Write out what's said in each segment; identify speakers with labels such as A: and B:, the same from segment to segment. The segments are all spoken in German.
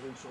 A: 跟你说。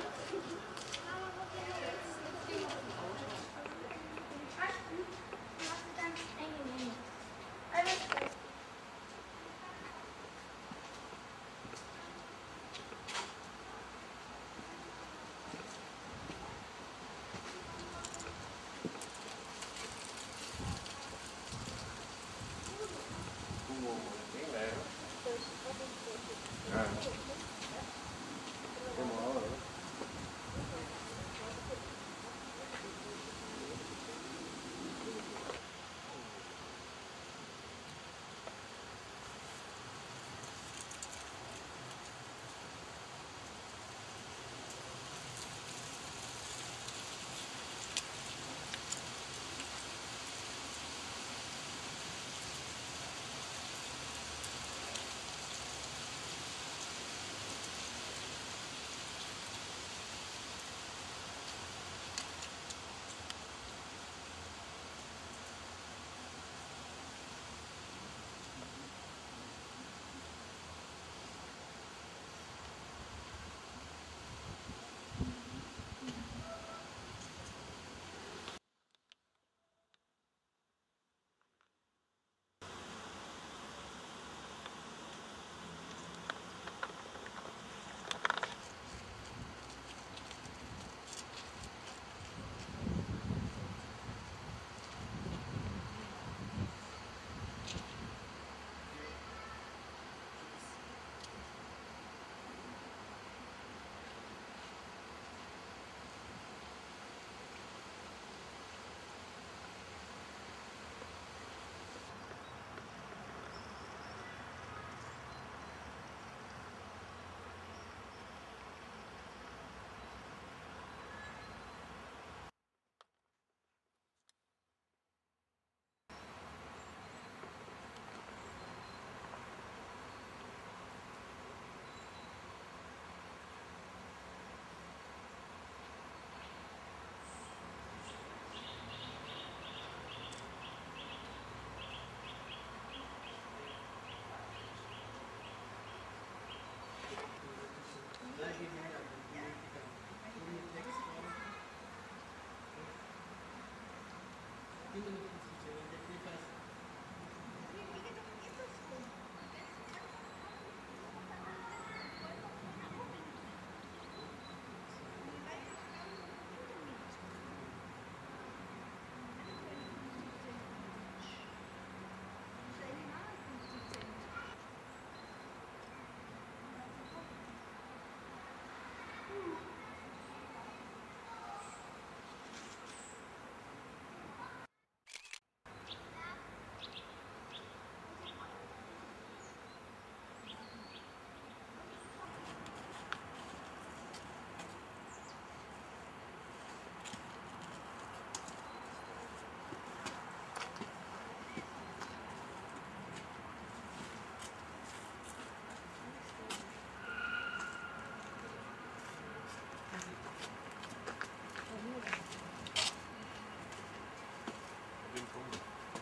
A: Mm-hmm.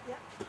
A: Yeah.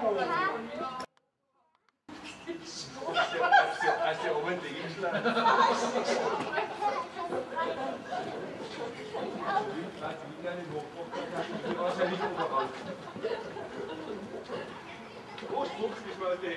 A: Groß, guckst dich mal dem.